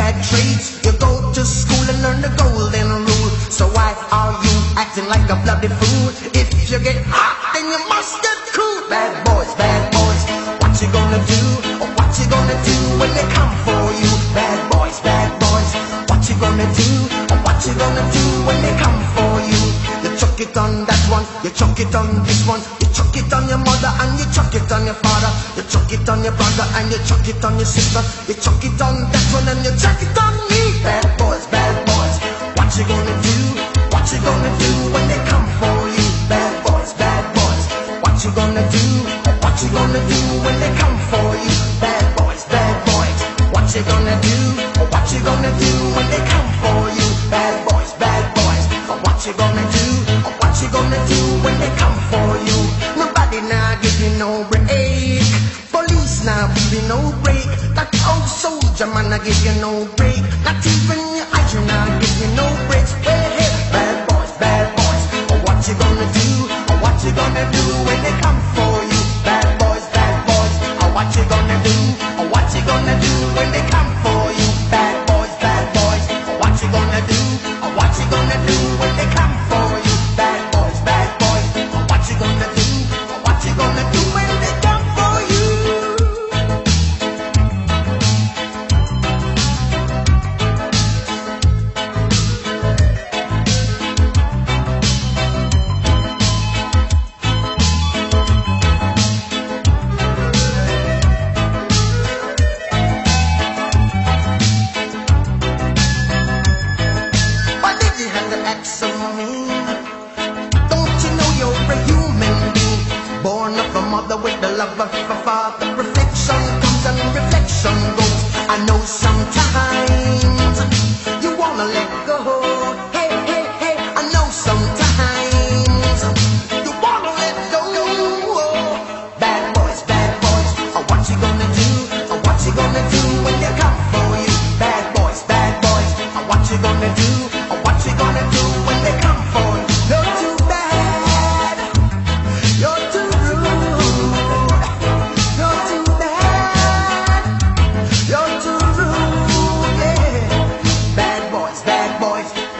bad traits, you go to school and learn the golden rule. So why are you acting like a bloody fool? If you get hot, then you must get cool. Bad boys, bad boys. What you gonna do? What you gonna do when they come for you? Bad boys, bad boys. What you gonna do? What you gonna do when they come for you? You chuck it on that one, you chuck it on this one, it on your mother and you chuck it on your father, you chuck it on your brother and you chuck it on your sister, you chuck it on that one and you chuck it on me. Bad boys, bad boys. What you gonna do? Soldier man I give you no break. Not even your eyes you now give you no breaks. Hey, hey, bad boys, bad boys. Oh, what you gonna do? Oh, what you gonna do when they come for you? Bad boys, bad boys. Oh, what you gonna do? What you gonna do when they come for you? Bad boys, bad boys. What you gonna do? What you gonna do when they come Reflection comes and reflection goes. I know sometimes